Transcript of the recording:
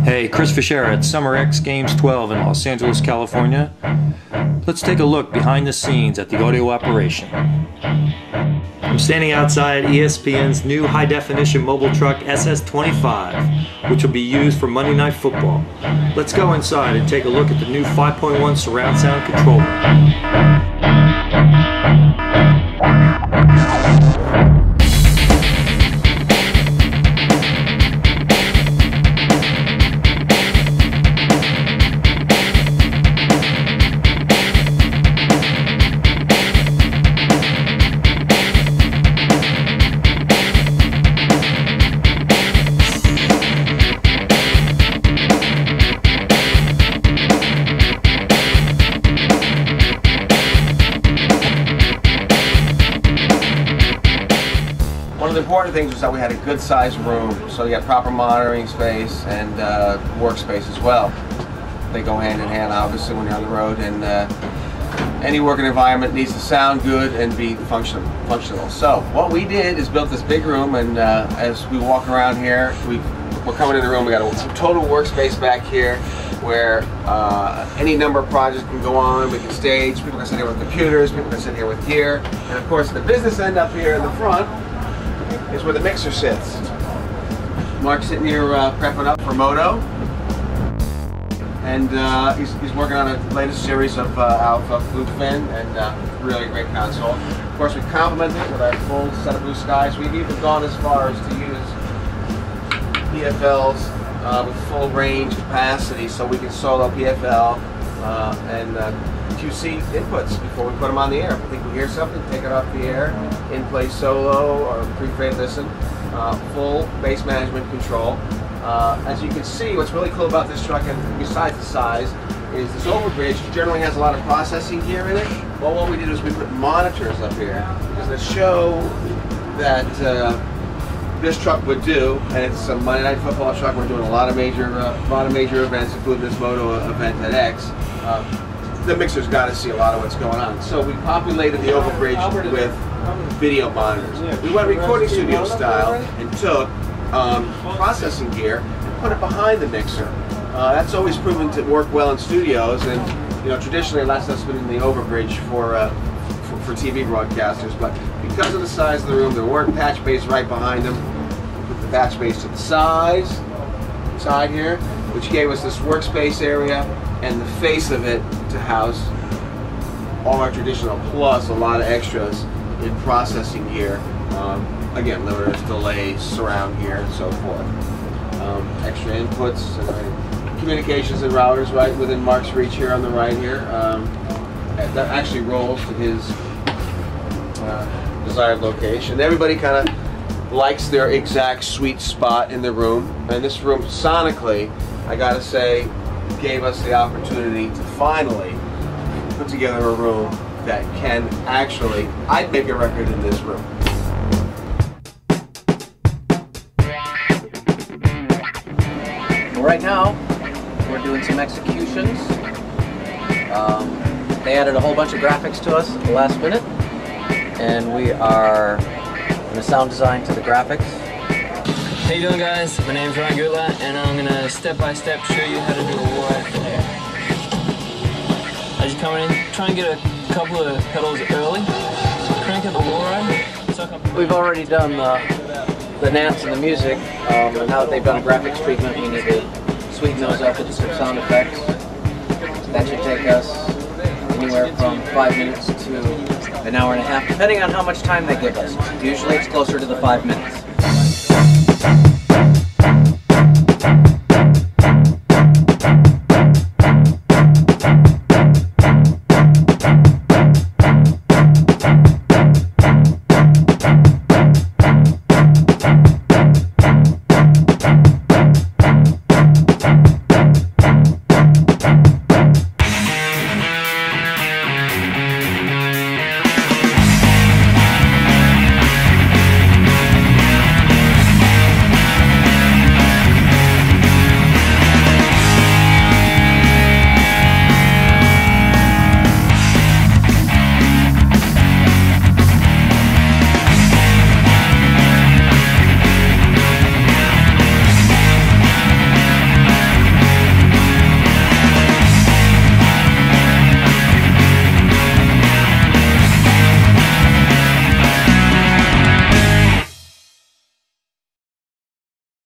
Hey, Chris Fisher at Summer X Games 12 in Los Angeles, California. Let's take a look behind the scenes at the audio operation. I'm standing outside ESPN's new high definition mobile truck SS25, which will be used for Monday Night Football. Let's go inside and take a look at the new 5.1 surround sound controller. Of the important things was that we had a good sized room, so you had proper monitoring space and uh, workspace as well. They go hand in hand, obviously, when you're on the road, and uh, any working environment needs to sound good and be functional. Functional. So what we did is built this big room, and uh, as we walk around here, we we're coming in the room. We got a total workspace back here where uh, any number of projects can go on. We can stage. People can sit here with computers. People can sit here with gear, and of course, the business end up here in the front is where the mixer sits. Mark's sitting here uh, prepping up for Moto. And uh, he's, he's working on a latest series of uh, Alpha Bluefin and uh, really great console. Of course, we complement it with our full set of blue skies. We've even gone as far as to use PFLs uh, with full range capacity so we can solo PFL uh, and uh, QC inputs before we put them on the air. If we think we hear something, take it off the air, in play solo or pre-fade listen, uh, full bass management control. Uh, as you can see, what's really cool about this truck, and besides the size, is this overbridge generally has a lot of processing gear in it. Well, what we did is we put monitors up here because show that uh, this truck would do, and it's a Monday Night Football truck. We're doing a lot of major, uh, lot of major events, including this Moto event at X. Uh, the mixer's got to see a lot of what's going on. So we populated the overbridge with video monitors. We went recording studio style and took um, processing gear and put it behind the mixer. Uh, that's always proven to work well in studios, and you know traditionally that's been in the overbridge for, uh, for for TV broadcasters. But because of the size of the room, there weren't patch bays right behind them. Put the patch bays to the sides, side here, which gave us this workspace area and the face of it to house all our traditional plus a lot of extras in processing gear. Um, again, limiters, delays, surround gear, and so forth. Um, extra inputs, and communications and routers right within Mark's reach here on the right here. Um, that actually rolls to his uh, desired location. Everybody kind of likes their exact sweet spot in the room. And this room, sonically, I gotta say, gave us the opportunity to finally put together a room that can actually, I'd make a record in this room. Right now, we're doing some executions. Um, they added a whole bunch of graphics to us at the last minute, and we are going the sound design to the graphics. How you doing guys? My name is Ryan Gutla and I'm gonna step by step show you how to do a war flare. As you come in, try and get a couple of pedals early, crank up the war ride, suck up We've already done the, the nats and the music, um, and now that they've done a graphics treatment, we need to sweeten those up with some sound effects. That should take us anywhere from five minutes to an hour and a half, depending on how much time they give us. Usually it's closer to the five minutes.